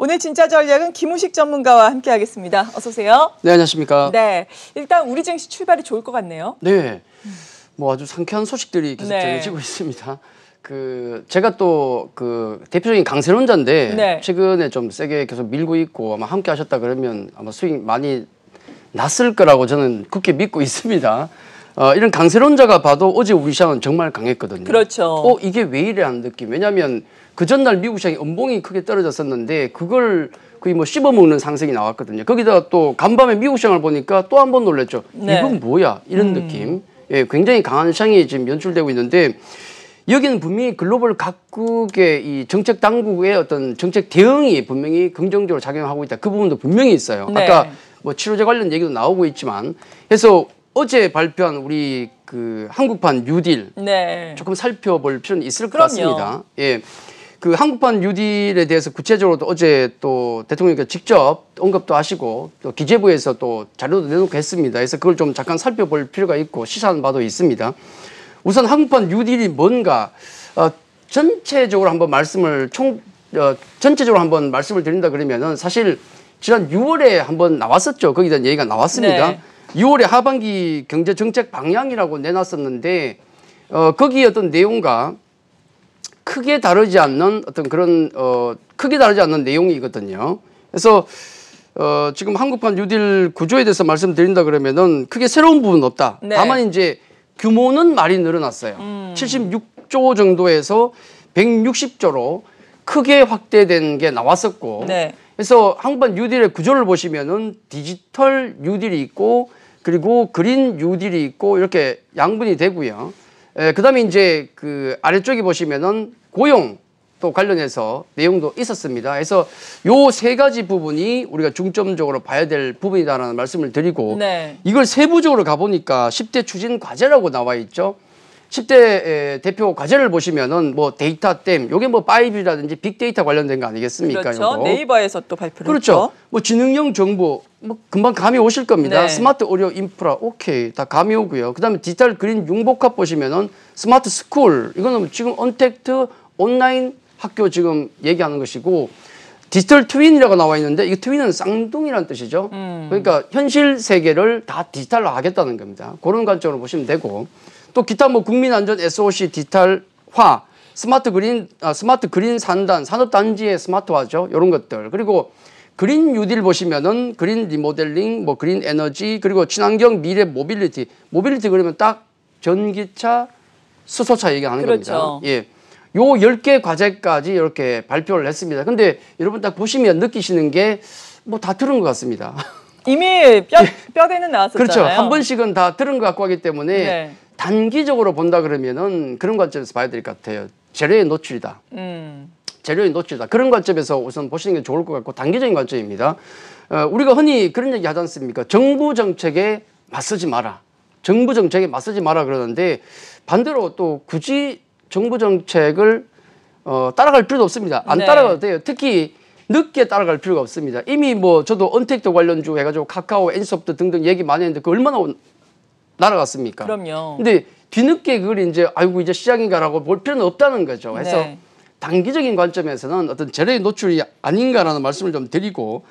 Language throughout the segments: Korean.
오늘 진짜 전략은 김우식 전문가와 함께하겠습니다. 어서 오세요. 네, 안녕하십니까. 네, 일단 우리 증시 출발이 좋을 것 같네요. 네. 뭐 아주 상쾌한 소식들이 계속 네. 전해지고 있습니다. 그 제가 또 그 대표적인 강세론자인데 네. 최근에 좀 세게 계속 밀고 있고 아마 함께 하셨다 그러면 아마 수익 많이 났을 거라고 저는 굳게 믿고 있습니다. 어, 이런 강세론자가 봐도 어제 우리 시장은 정말 강했거든요. 그렇죠. 어 이게 왜 이래 하는 느낌. 왜냐하면 그 전날 미국 시장이 음봉이 크게 떨어졌었는데 그걸 거의 뭐 씹어먹는 상승이 나왔거든요. 거기다가 또 간밤에 미국 시장을 보니까 또 한 번 놀랬죠. 네. 이건 뭐야 이런 느낌. 예, 굉장히 강한 시장이 지금 연출되고 있는데 여기는 분명히 글로벌 각국의 이 정책 당국의 어떤 정책 대응이 분명히 긍정적으로 작용하고 있다. 그 부분도 분명히 있어요. 네. 아까 뭐 치료제 관련 얘기도 나오고 있지만 그래서 어제 발표한 우리 그 한국판 뉴딜 네. 조금 살펴볼 필요는 있을 것 그럼요. 같습니다. 예. 그 한국판 뉴딜에 대해서 구체적으로도 어제 또 대통령께서 직접 언급도 하시고 또 기재부에서 또 자료도 내놓고 했습니다. 그래서 그걸 좀 잠깐 살펴볼 필요가 있고 시사하는 바도 있습니다. 우선 한국판 뉴딜이 뭔가 어, 전체적으로 한번 말씀을 총 어, 전체적으로 한번 말씀을 드린다 그러면은 사실 지난 6월에 한번 나왔었죠. 거기에 대한 얘기가 나왔습니다. 네. 6월에 하반기 경제 정책 방향이라고 내놨었는데 어, 거기 어떤 내용과 크게 다르지 않는 어떤 그런 어, 크게 다르지 않는 내용이거든요. 그래서 어, 지금 한국판 뉴딜 구조에 대해서 말씀드린다 그러면은 크게 새로운 부분은 없다. 네. 다만 이제 규모는 많이 늘어났어요. 76조 정도에서 160조로 크게 확대된 게 나왔었고 네. 그래서 한국판 뉴딜의 구조를 보시면은 디지털 뉴딜이 있고 그리고 Green New Deal이 있고 이렇게 양분이 되고요. 에, 그다음에 이제 그 아래쪽에 보시면은 고용 또 관련해서 내용도 있었습니다. 그래서 요 세 가지 부분이 우리가 중점적으로 봐야 될 부분이다라는 말씀을 드리고 네. 이걸 세부적으로 가보니까 10대 추진 과제라고 나와 있죠. 10대 대표 과제를 보시면은 뭐 데이터 댐, 요게 뭐 5G라든지 빅데이터 관련된 거 아니겠습니까? 그렇죠. 요거. 네이버에서 또 발표를 그렇죠. 했죠. 뭐 지능형 정보 뭐 금방 감이 오실 겁니다. 네. 스마트 의료 인프라 오케이 다 감이 오고요. 그다음에 디지털 green 융복합 보시면은 smart school 이거는 지금 언택트 온라인 학교 지금 얘기하는 것이고 digital twin이라고 나와 있는데 이 twin은 쌍둥이라는 뜻이죠. 음. 그러니까 현실 세계를 다 디지털로 하겠다는 겁니다. 그런 관점으로 보시면 되고 또 기타 뭐 국민안전 SOC 디지털화 smart green 아, smart green 산단 산업 단지의 smart화죠. 이런 것들 그리고 Green New Deal 보시면은 green 리모델링 뭐 green 에너지 그리고 친환경 미래 mobility mobility 그러면 딱 전기차 수소차 얘기하는 그렇죠. 겁니다. 예. 요 10개 과제까지 이렇게 발표를 했습니다. 근데 여러분 딱 보시면 느끼시는 게 뭐 다 들은 것 같습니다. 이미 뼈 뼈대는 나왔었잖아요. 그렇죠. 한 번씩은 다 들은 것 같고 하기 때문에 네. 단기적으로 본다 그러면은 그런 관점에서 봐야 될 것 같아요. 재료의 노출이다. 음. 재료의 노출이다. 그런 관점에서 우선 보시는 게 좋을 것 같고 단기적인 관점입니다. 어, 우리가 흔히 그런 얘기 하지 않습니까? 정부 정책에 맞서지 마라. 정부 정책에 맞서지 마라 그러는데 반대로 또 굳이 정부 정책을 어, 따라갈 필요도 없습니다. 안 네. 따라가도 돼요. 특히 늦게 따라갈 필요가 없습니다. 이미 뭐 저도 언택트 관련주 해가지고 카카오, 엔소프트 등등 얘기 많이 했는데 그 얼마나 날아갔습니까? 그럼요. 근데 뒤늦게 그걸 이제 아이고 이제 시장인가라고 볼 필요는 없다는 거죠. 그래서 네. 단기적인 관점에서는 어떤 재료의 노출이 아닌가라는 말씀을 좀 드리고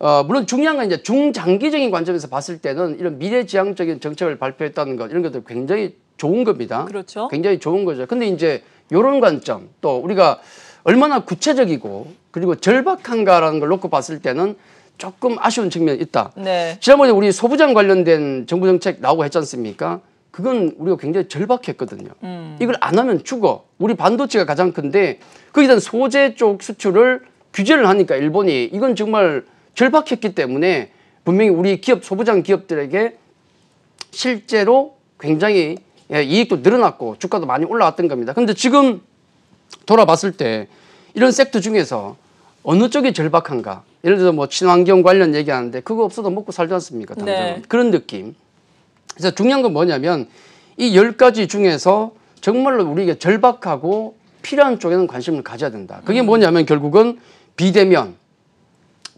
어, 물론 중요한 건 이제 중장기적인 관점에서 봤을 때는 이런 미래지향적인 정책을 발표했다는 것 이런 것들 굉장히 좋은 겁니다. 그렇죠. 굉장히 좋은 거죠. 근데 이제 이런 관점 또 우리가 얼마나 구체적이고 그리고 절박한가라는 걸 놓고 봤을 때는 조금 아쉬운 측면이 있다. 네. 지난번에 우리 소부장 관련된 정부 정책 나오고 했지 않습니까? 그건 우리가 굉장히 절박했거든요. 음. 이걸 안 하면 죽어. 우리 반도체가 가장 큰데 대한 소재 쪽 수출을 규제를 하니까 일본이 이건 정말 절박했기 때문에 분명히 우리 기업 소부장 기업들에게 실제로 굉장히 예, 이익도 늘어났고 주가도 많이 올라왔던 겁니다. 근데 지금 돌아봤을 때 이런 섹터 중에서 어느 쪽이 절박한가? 예를 들어서 뭐 친환경 관련 얘기하는데 그거 없어도 먹고 살지 않습니까? 당장 네. 그런 느낌. 그래서 중요한 건 뭐냐면 이 열 가지 중에서 정말로 우리에게 절박하고 필요한 쪽에는 관심을 가져야 된다. 음. 그게 뭐냐면 결국은 비대면,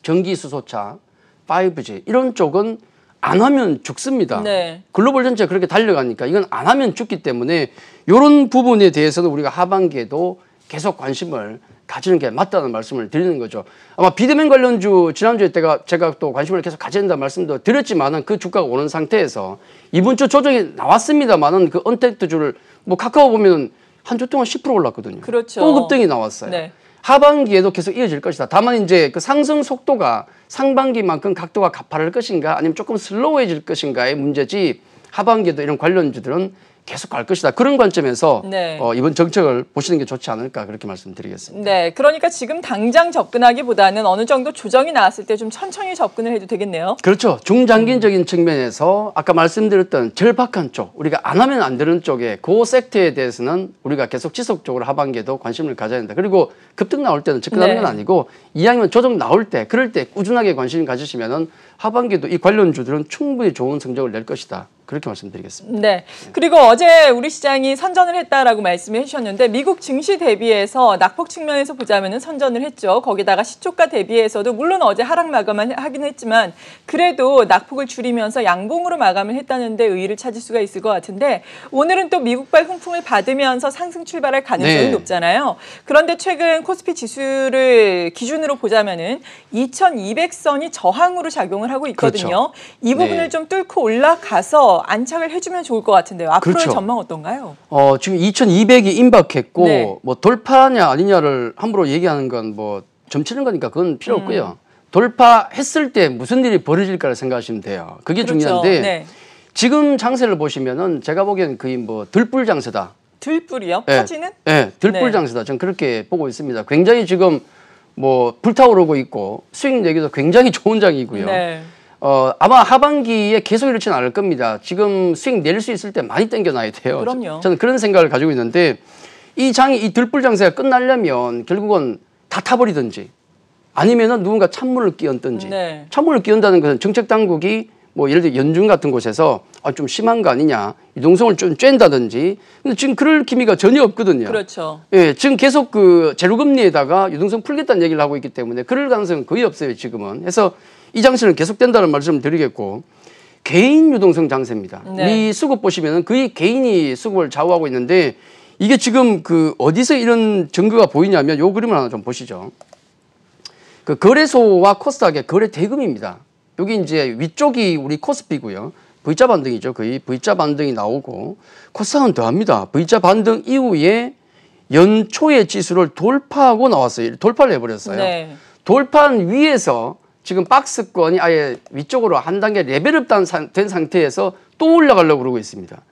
전기 수소차, 5G 이런 쪽은 안 하면 죽습니다. 네. 글로벌 전체 그렇게 달려가니까 이건 안 하면 죽기 때문에 이런 부분에 대해서는 우리가 하반기에도 계속 관심을 가지는 게 맞다는 말씀을 드리는 거죠. 아마 비대면 관련주 지난주에 때가 제가 또 관심을 계속 가져야 된다는 말씀도 드렸지만은 그 주가가 오는 상태에서 이번 주 조정이 나왔습니다만은 그 언택트 주를 뭐 카카오 보면은 한 주 동안 10% 올랐거든요. 그렇죠. 또 급등이 나왔어요. 네. 하반기에도 계속 이어질 것이다. 다만 이제 그 상승 속도가 상반기만큼 각도가 가파를 것인가 아니면 조금 슬로우해질 것인가의 문제지 하반기에도 이런 관련주들은 계속 갈 것이다. 그런 관점에서 네. 어, 이번 정책을 보시는 게 좋지 않을까 그렇게 말씀드리겠습니다. 네, 그러니까 지금 당장 접근하기보다는 어느 정도 조정이 나왔을 때 좀 천천히 접근을 해도 되겠네요. 그렇죠. 중장기적인 측면에서 아까 말씀드렸던 절박한 쪽, 우리가 안 하면 안 되는 쪽에 그 섹터에 대해서는 우리가 계속 지속적으로 하반기에도 관심을 가져야 된다. 그리고 급등 나올 때는 접근하는 네. 건 아니고 이왕이면 조정 나올 때, 그럴 때 꾸준하게 관심 가지시면은 하반기에도 이 관련주들은 충분히 좋은 성적을 낼 것이다. 그렇게 말씀드리겠습니다. 네. 그리고 어제 우리 시장이 선전을 했다라고 말씀해 주셨는데 미국 증시 대비해서 낙폭 측면에서 보자면은 선전을 했죠. 거기다가 시초가 대비해서도 물론 어제 하락 마감을 하긴 했지만 그래도 낙폭을 줄이면서 양봉으로 마감을 했다는데 의의를 찾을 수가 있을 것 같은데 오늘은 또 미국발 훈풍을 받으면서 상승 출발할 가능성이 네. 높잖아요. 그런데 최근 코스피 지수를 기준으로 보자면은 2200선이 저항으로 작용을 하고 있거든요. 그렇죠. 이 부분을 네. 좀 뚫고 올라가서 안착을 해주면 좋을 것 같은데요. 앞으로의 그렇죠. 전망 어떤가요? 어, 지금 2200이 임박했고 네. 뭐 돌파냐 아니냐를 함부로 얘기하는 건 뭐 점치는 거니까 그건 필요 음. 없고요. 돌파했을 때 무슨 일이 벌어질까를 생각하시면 돼요. 그게 그렇죠. 중요한데 네. 지금 장세를 보시면은 제가 보기에는 거의 뭐 들불 장세다. 들불이요? 예, 퍼지는? 예, 들불 네. 장세다. 저는 그렇게 보고 있습니다. 굉장히 지금 뭐 불타오르고 있고 수익 내기도 굉장히 좋은 장이고요. 네. 어, 아마 하반기에 계속 이렇지는 않을 겁니다. 지금 수익 낼 수 있을 때 많이 땡겨놔야 돼요. 그럼요. 저 는 그런 생각을 가지고 있는데 이 장이 이 들불 장세가 끝나려면 결국은 다 타버리든지 아니면은 누군가 찬물을 끼얹든지 네. 찬물을 끼얹다는 것은 정책 당국이 뭐 예를 들어 연중 같은 곳에서 아, 좀 심한 거 아니냐 유동성을 좀 쬐다든지 근데 지금 그럴 기미가 전혀 없거든요. 그렇죠. 예, 지금 계속 그 제로금리에다가 유동성 풀겠다는 얘기를 하고 있기 때문에 그럴 가능성은 거의 없어요, 지금은. 그래서 이 장세는 계속된다는 말씀을 드리겠고 개인 유동성 장세입니다. 네. 우리 수급 보시면은 거의 개인이 수급을 좌우하고 있는데 이게 지금 그 어디서 이런 증거가 보이냐면 요 그림을 하나 좀 보시죠. 그 거래소와 코스닥의 거래 대금입니다. 여기 이제 위쪽이 우리 코스피고요. V자 반등이죠. 거의 V자 반등이 나오고 코스닥은 더합니다. V자 반등 이후에 연초의 지수를 돌파하고 나왔어요. 돌파를 해버렸어요. 네. 돌판 위에서 지금 박스권이 아예 위쪽으로 한 단계 레벨업 된 상태에서 또 올라가려고 그러고 있습니다.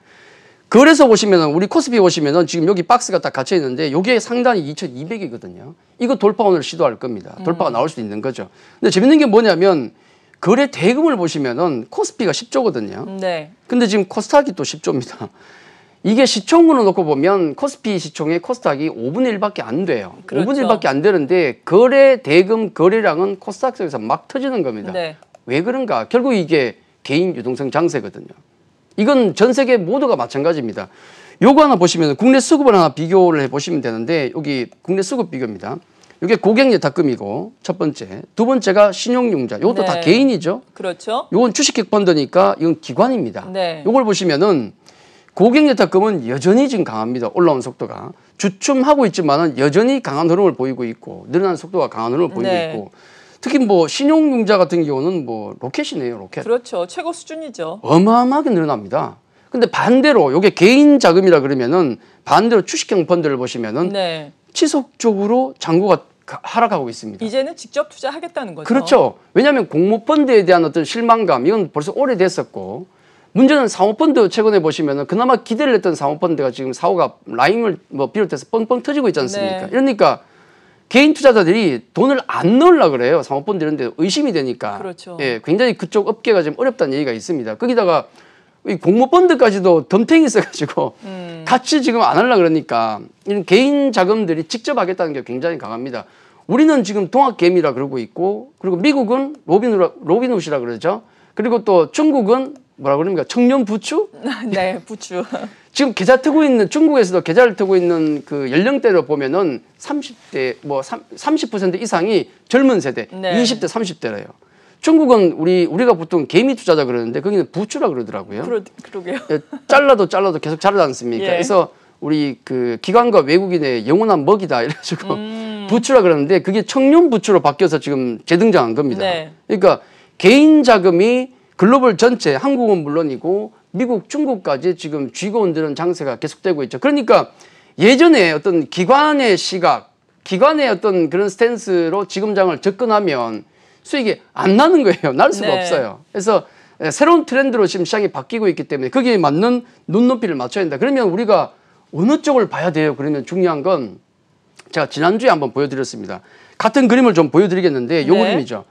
그래서 보시면은 우리 코스피 보시면은 지금 여기 박스가 딱 갇혀 있는데 요게 상단이 2200이거든요. 이거 돌파 오늘 시도할 겁니다. 돌파가 나올 수도 있는 거죠. 근데 재밌는 게 뭐냐면 거래 대금을 보시면은 코스피가 10조거든요. 네. 근데 지금 코스닥이 또 10조입니다. 이게 시총으로 놓고 보면 코스피 시총의 코스닥이 5분의 1밖에 안 돼요. 그렇죠. 5분의 1밖에 안 되는데 거래 대금 거래량은 코스닥 속에서 막 터지는 겁니다. 네. 왜 그런가? 결국 이게 개인 유동성 장세거든요. 이건 전 세계 모두가 마찬가지입니다. 요거 하나 보시면 국내 수급을 하나 비교를 해 보시면 되는데 여기 국내 수급 비교입니다. 이게 고객 예탁금이고 첫 번째, 두 번째가 신용융자. 이것도 다 네. 개인이죠. 그렇죠. 요건 주식형 펀드니까 이건 기관입니다. 네. 요걸 보시면은 고객 예탁금은 여전히 지금 강합니다. 올라온 속도가 주춤하고 있지만은 여전히 강한 흐름을 보이고 있고 늘어나는 속도가 강한 흐름을 보이고 네. 있고 특히 뭐 신용융자 같은 경우는 뭐 로켓이네요, 로켓. 그렇죠. 최고 수준이죠. 어마어마하게 늘어납니다. 근데 반대로 요게 개인 자금이라 그러면은 반대로 주식형 펀드를 보시면은 네. 지속적으로 잔고가 가- 하락하고 있습니다. 이제는 직접 투자하겠다는 거죠. 그렇죠. 왜냐하면 공모펀드에 대한 어떤 실망감 이건 벌써 오래됐었고 문제는 사모펀드 최근에 보시면은 그나마 기대를 했던 사모펀드가 지금 사고가 라임을 뭐 비롯해서 뻥뻥 터지고 있지 않습니까? 네. 이러니까 개인 투자자들이 돈을 안 넣으려 그래요. 사모펀드 이런 데 의심이 되니까. 그렇죠. 예, 굉장히 그쪽 업계가 좀 어렵다는 얘기가 있습니다. 거기다가 이 공모펀드까지도 덤탱이 있어가지고 음. 같이 지금 안 하려 그러니까 이런 개인 자금들이 직접 하겠다는 게 굉장히 강합니다. 우리는 지금 동학개미라 그러고 있고 그리고 미국은 로빈후 로빈훗이라 그러죠. 그리고 또 중국은 뭐라 그럽니까 청년 부추? 네, 부추. 지금 계좌 트고 있는 중국에서도 계좌를 트고 있는 그 연령대로 보면은 30대 뭐30% 이상이 젊은 세대, 네. 20대 30대래요. 중국은 우리 우리가 보통 개미 투자자 그러는데 거기는 부추라 그러더라고요. 그러, 그러게요. 예, 잘라도 잘라도 계속 자라지 않습니까? 예. 그래서 우리 그 기관과 외국인의 영원한 먹이다 이래가지고 음. 부추라 그러는데 그게 청년 부추로 바뀌어서 지금 재등장한 겁니다. 네. 그러니까 개인 자금이 글로벌 전체 한국은 물론이고 미국, 중국까지 지금 쥐고 흔드는 장세가 계속되고 있죠. 그러니까 예전에 어떤 기관의 시각, 기관의 어떤 그런 스탠스로 지금 장을 접근하면 수익이 안 나는 거예요. 날 수가 네. 없어요. 그래서 새로운 트렌드로 지금 시장이 바뀌고 있기 때문에 거기에 맞는 눈높이를 맞춰야 된다. 그러면 우리가 어느 쪽을 봐야 돼요? 그러면 중요한 건 제가 지난주에 한번 보여드렸습니다. 같은 그림을 좀 보여드리겠는데 요 네. 그림이죠.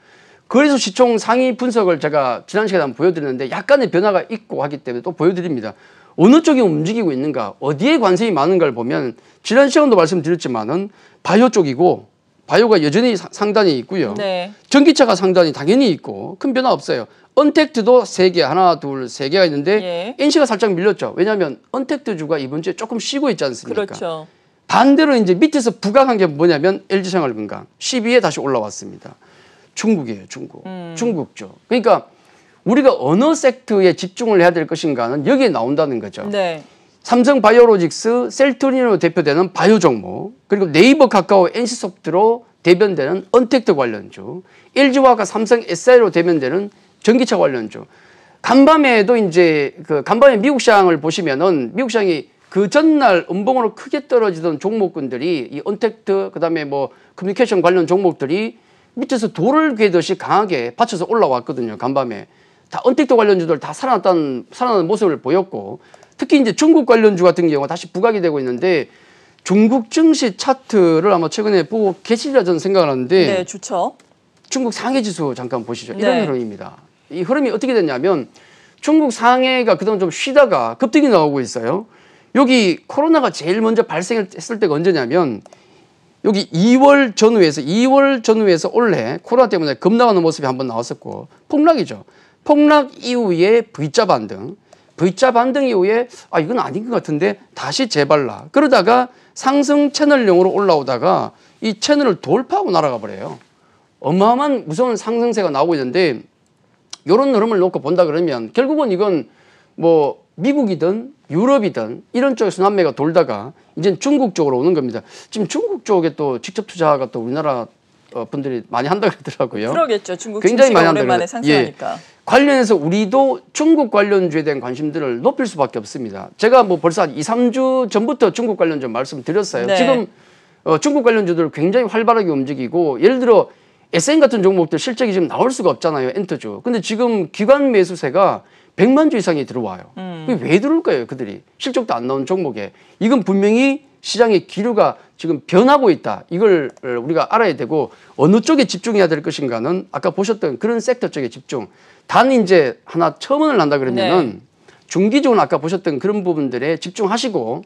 거래소 시총 상위 분석을 제가 지난 시간에 한번 보여드렸는데 약간의 변화가 있고 하기 때문에 또 보여드립니다. 어느 쪽이 움직이고 있는가, 어디에 관심이 많은가를 보면 지난 시간도 말씀드렸지만은 바이오 쪽이고 바이오가 여전히 사- 상단이 있고요. 네. 전기차가 상단이 당연히 있고 큰 변화 없어요. 언택트도 세 개, 하나, 둘, 세 개가 있는데 예. NC가 살짝 밀렸죠. 왜냐하면 언택트 주가 이번 주에 조금 쉬고 있지 않습니까? 그렇죠. 반대로 이제 밑에서 부각한 게 뭐냐면 LG생활건강 12에 다시 올라왔습니다. 중국이에요, 중국. 음. 중국죠. 그러니까 우리가 어느 섹터에 집중을 해야 될 것인가는 여기에 나온다는 거죠. 네. 삼성 바이오로직스, 셀트리온으로 대표되는 바이오 종목, 그리고 네이버 카카오 NC소프트로 대변되는 언택트 관련주, LG화학과 삼성 SDI로 대변되는 전기차 관련주. 간밤에도 이제 그 간밤에 미국 시장을 보시면은 미국 시장이 그 전날 음봉으로 크게 떨어지던 종목군들이 이 언택트 그다음에 뭐 커뮤니케이션 관련 종목들이 밑에서 돌을 괴듯이 강하게 받쳐서 올라왔거든요. 간밤에 다 언택트 관련주들 다 살아났다는 살아나는 모습을 보였고 특히 이제 중국 관련주 같은 경우가 다시 부각이 되고 있는데 중국 증시 차트를 아마 최근에 보고 계시리라 저는 생각을 하는데 네, 좋죠. 중국 상해 지수 잠깐 보시죠. 이런 네. 흐름입니다. 이 흐름이 어떻게 됐냐면 중국 상해가 그동안 좀 쉬다가 급등이 나오고 있어요. 여기 코로나가 제일 먼저 발생했을 때가 언제냐면 여기 2월 전후에서 2월 전후에서 올해 코로나 때문에 급락하는 모습이 한번 나왔었고 폭락이죠. 폭락 이후에 V자 반등, V자 반등 이후에 아 이건 아닌 것 같은데 다시 재발락. 그러다가 상승 채널형으로 올라오다가 이 채널을 돌파하고 날아가 버려요. 어마어마한 무서운 상승세가 나오고 있는데 이런 흐름을 놓고 본다 그러면 결국은 이건 뭐 미국이든 유럽이든 이런 쪽에서 남매가 돌다가 이제 중국 쪽으로 오는 겁니다. 지금 중국 쪽에 또 직접 투자가 또 우리나라 어, 분들이 많이 한다 그러더라고요. 그러겠죠. 중국 굉장히 많이 한다 오랜만에. 상승하니까. 관련해서 우리도 중국 관련주에 대한 관심들을 높일 수밖에 없습니다. 제가 뭐 벌써 한 2, 3주 전부터 중국 관련주 말씀드렸어요. 네. 지금 어, 중국 관련주들 굉장히 활발하게 움직이고 예를 들어 SN 같은 종목들 실적이 지금 나올 수가 없잖아요. 엔터주. 근데 지금 기관 매수세가 100만 주 이상이 들어와요. 음. 왜 들어올 거예요, 그들이? 실적도 안 나온 종목에. 이건 분명히 시장의 기류가 지금 변하고 있다. 이걸 우리가 알아야 되고 어느 쪽에 집중해야 될 것인가는 아까 보셨던 그런 섹터 쪽에 집중. 단 이제 하나 첨언을 한다 그러면은 중기적으로 아까 보셨던 그런 부분들에 집중하시고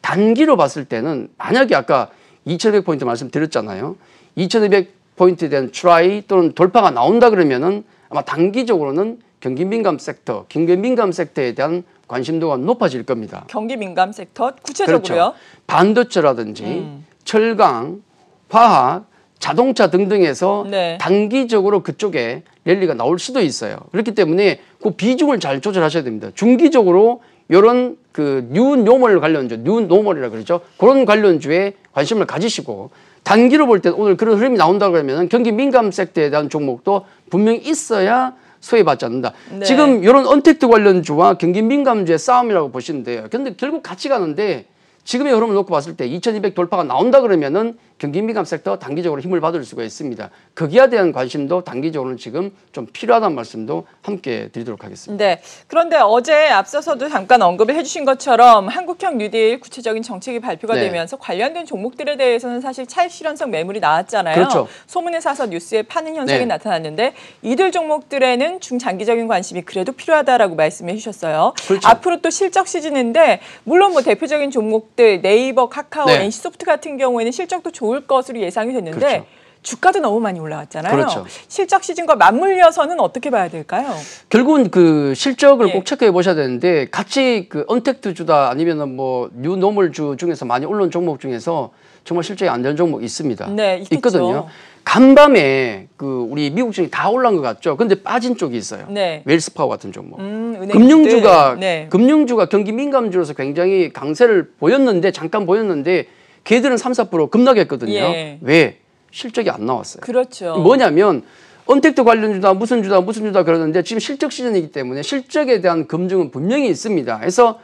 단기로 봤을 때는 만약에 아까 2200포인트 말씀드렸잖아요. 2200포인트에 대한 try 또는 돌파가 나온다 그러면은 아마 단기적으로는 경기 민감 섹터, 경기 민감 sector에 대한 관심도가 높아질 겁니다. 경기 민감 섹터 구체적으로요. 그렇죠. 반도체라든지 음. 철강, 화학, 자동차 등등에서 네. 단기적으로 그쪽에 랠리가 나올 수도 있어요. 그렇기 때문에 그 비중을 잘 조절하셔야 됩니다. 중기적으로 이런 그 new normal 관련주, new normal이라 그러죠. 그런 관련주에 관심을 가지시고 단기로 볼 때 오늘 그런 흐름이 나온다 그러면 경기 민감 sector에 대한 종목도 분명히 있어야 소외받지 않는다. 네. 지금 이런 언택트 관련주와 경기 민감주의 싸움이라고 보시면 돼요. 근데 결국 같이 가는데 지금의 흐름을 놓고 봤을 때 2200 돌파가 나온다 그러면은 경기 민감 섹터 단기적으로 힘을 받을 수가 있습니다. 거기에 대한 관심도 단기적으로는 지금 좀 필요하다는 말씀도 함께 드리도록 하겠습니다. 네. 그런데 어제 앞서서도 잠깐 언급을 해주신 것처럼 한국형 뉴딜 구체적인 정책이 발표가 네. 되면서 관련된 종목들에 대해서는 사실 차익 실현성 매물이 나왔잖아요. 그렇죠. 소문에 사서 뉴스에 파는 현상이 네. 나타났는데 이들 종목들에는 중장기적인 관심이 그래도 필요하다라고 말씀해 주셨어요. 그렇죠. 앞으로 또 실적 시즌인데 물론 뭐 대표적인 종목 들 네이버, 카카오, 네. NC소프트 같은 경우에는 실적도 좋을 것으로 예상이 됐는데 그렇죠. 주가도 너무 많이 올라왔잖아요. 그렇죠. 실적 시즌과 맞물려서는 어떻게 봐야 될까요? 결국은 그 실적을 예. 꼭 체크해 보셔야 되는데 같이 그 언택트 주다 아니면은 뭐 뉴노멀 주 중에서 많이 올라온 종목 중에서 정말 실적이 안 되는 종목 있습니다. 네, 있겠죠. 있거든요. 간밤에 그 우리 미국 증시 다 올라간 것 같죠. 근데 빠진 쪽이 있어요. 네. 웰스파워 같은 종목. 음. 금융주가 네. 금융주가 경기 민감주로서 굉장히 강세를 보였는데 잠깐 보였는데 걔들은 3, 4% 급락했거든요. 예. 왜? 실적이 안 나왔어요. 그렇죠. 뭐냐면 언택트 관련 주다 무슨 주다 무슨 주다 그러는데 지금 실적 시즌이기 때문에 실적에 대한 검증은 분명히 있습니다. 그래서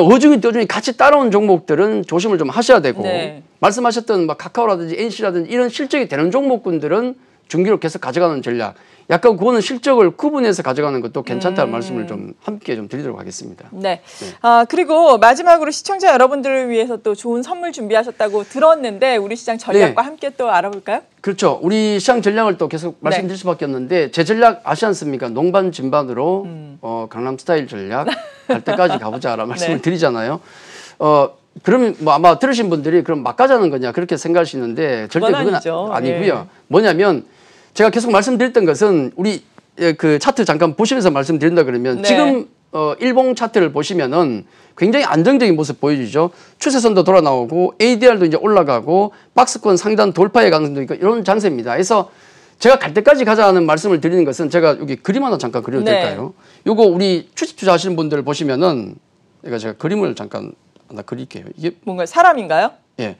어중이 떠중이 같이 따라온 종목들은 조심을 좀 하셔야 되고 네. 말씀하셨던 막 카카오라든지 NC라든지 이런 실적이 되는 종목군들은 중기로 계속 가져가는 전략. 약간 그거는 실적을 구분해서 가져가는 것도 괜찮다는 말씀을 좀 함께 좀 드리도록 하겠습니다. 네. 아, 그리고 마지막으로 시청자 여러분들을 위해서 또 좋은 선물 준비하셨다고 들었는데 우리 시장 전략과 네. 함께 또 알아볼까요? 그렇죠. 우리 시장 전략을 또 계속 말씀드릴 수밖에 없는데 제 전략 아시지 않습니까? 농반 진반으로 어, 강남 스타일 전략 갈 때까지 가보자라는 말씀을 네. 드리잖아요. 어 그러면 뭐 아마 들으신 분들이 그럼 막 가자는 거냐 그렇게 생각하시는데 절대 그건 그건 아니죠. 아, 니고요 예. 뭐냐면 제가 계속 말씀드렸던 것은 우리 예, 그 차트 잠깐 보시면서 말씀드린다 그러면 네. 지금 어, 일봉 차트를 보시면은 굉장히 안정적인 모습 보여주죠. 추세선도 돌아 나오고 ADR도 이제 올라가고 박스권 상단 돌파의 가능성도 있고 이런 장세입니다. 그래서 제가 갈 때까지 가자는 말씀을 드리는 것은 제가 여기 그림 하나 잠깐 그려도 네. 될까요? 요거 우리 주식 투자 하시는 분들 보시면은 제가 제가 그림을 잠깐 하나 그릴게요. 이게 뭔가 사람인가요? 예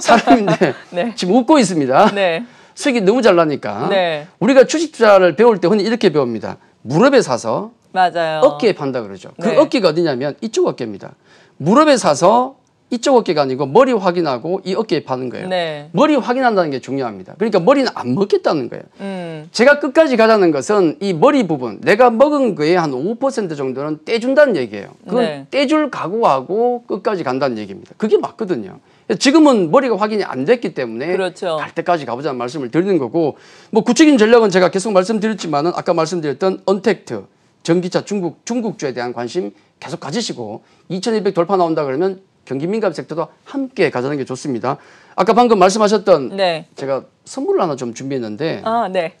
사람인데 네. 지금 웃고 있습니다. 네. 수익이 너무 잘 나니까 네. 우리가 주식 투자를 배울 때 흔히 이렇게 배웁니다. 무릎에 사서 맞아요. 어깨에 판다 그러죠. 그 네. 어깨가 어디냐면 이쪽 어깨입니다. 무릎에 사서 이쪽 어깨가 아니고 머리 확인하고 이 어깨에 파는 거예요. 네. 머리 확인한다는 게 중요합니다. 그러니까 머리는 안 먹겠다는 거예요. 음. 제가 끝까지 가자는 것은 이 머리 부분, 내가 먹은 거에 한 5% 정도는 떼준다는 얘기예요. 그건 네. 떼줄 각오하고 끝까지 간다는 얘기입니다. 그게 맞거든요. 지금은 머리가 확인이 안 됐기 때문에 그렇죠. 갈 때까지 가보자는 말씀을 드리는 거고 뭐 구체적인 전략은 제가 계속 말씀드렸지만은 아까 말씀드렸던 언택트 전기차 중국 중국주에 대한 관심 계속 가지시고 2,200 돌파 나온다 그러면 경기 민감 섹터도 함께 가자는 게 좋습니다. 아까 방금 말씀하셨던 네. 제가 선물을 하나 좀 준비했는데 아, 네.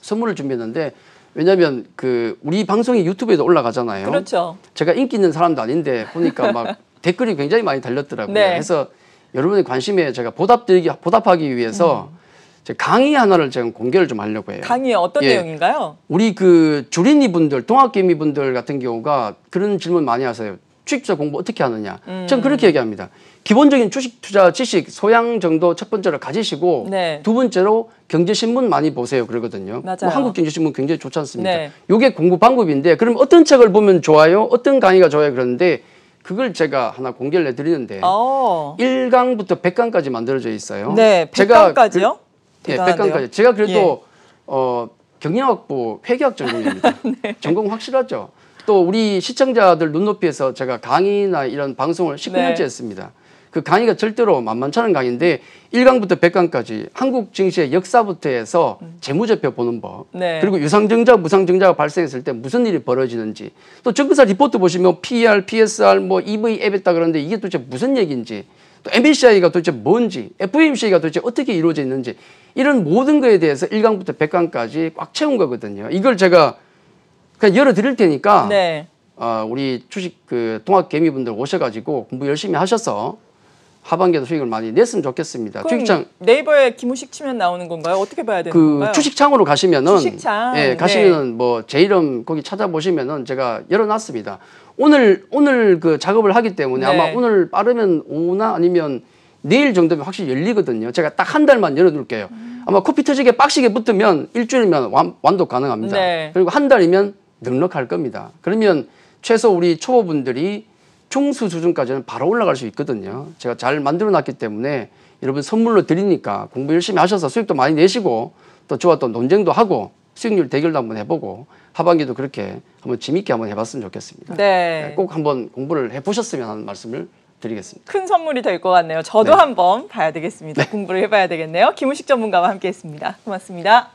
선물을 준비했는데 왜냐하면 그 우리 방송이 유튜브에도 올라가잖아요. 그렇죠. 제가 인기 있는 사람도 아닌데 보니까 막 댓글이 굉장히 많이 달렸더라고요. 네. 그래서 여러분의 관심에 제가 보답드리기 보답하기 위해서 제가 강의 하나를 제가 공개를 좀 하려고 해요. 강의 어떤 예. 내용인가요? 우리 그 주린이 분들, 동학개미 분들 같은 경우가 그런 질문 많이 하세요. 주식 투자 공부 어떻게 하느냐? 음. 전 그렇게 얘기합니다. 기본적인 주식 투자 지식 소양 정도 첫 번째로 가지시고 네. 두 번째로 경제 신문 많이 보세요 그러거든요. 맞아요. 뭐 한국 경제 신문 굉장히 좋지 않습니까? 네. 요게 공부 방법인데 그럼 어떤 책을 보면 좋아요? 어떤 강의가 좋아요? 그러는데 그걸 제가 하나 공개를 해 드리는데 어. 1강부터 100강까지 만들어져 있어요. 네. 제가 100강까지요? 예, 대단한데요? 100강까지. 제가 그래도 예. 어, 경영학부 회계학 전공입니다. 네. 전공 확실하죠. 또 우리 시청자들 눈높이에서 제가 강의나 이런 방송을 19년째 네. 했습니다. 그 강의가 절대로 만만치 않은 강의인데 1강부터 100강까지 한국 증시의 역사부터 해서 재무제표 보는 법 네. 그리고 유상증자, 무상증자가 발생했을 때 무슨 일이 벌어지는지 또 정부사 리포트 보시면 PER, PSR, 뭐 EV, EBITDA 그러는데 이게 도대체 무슨 얘기인지 또 MSCI가 도대체 뭔지 FOMC가 도대체 어떻게 이루어져 있는지 이런 모든 거에 대해서 1강부터 100강까지 꽉 채운 거거든요. 이걸 제가 그냥 열어드릴 테니까 네. 어, 우리 주식 그 동학 개미분들 오셔가지고 공부 열심히 하셔서 하반기에도 수익을 많이 냈으면 좋겠습니다. 그럼 주식창 네이버에 김우식 치면 나오는 건가요? 어떻게 봐야 되는 그 건가요? 주식창으로 가시면은 주식창, 예 네. 가시면은 뭐제 이름 거기 찾아보시면은 제가 열어놨습니다. 오늘 오늘 그 작업을 하기 때문에 네. 아마 오늘 빠르면 오후나 아니면 내일 정도면 확실히 열리거든요. 제가 딱 한 달만 열어둘게요. 아마 코피 터지게 빡시게 붙으면 일주일이면 완, 완독 가능합니다. 네. 그리고 한 달이면 넉넉할 겁니다. 그러면 최소 우리 초보분들이 중수 수준까지는 바로 올라갈 수 있거든요. 제가 잘 만들어 놨기 때문에 여러분 선물로 드리니까 공부 열심히 하셔서 수익도 많이 내시고 또 저와 또 논쟁도 하고 수익률 대결도 한번 해보고 하반기도 그렇게 한번 재밌게 한번 해봤으면 좋겠습니다. 네. 꼭 한번 공부를 해보셨으면 하는 말씀을 드리겠습니다. 큰 선물이 될 것 같네요. 저도 네. 한번 봐야 되겠습니다. 공부를 해봐야 되겠네요. 김우식 전문가와 함께했습니다. 고맙습니다.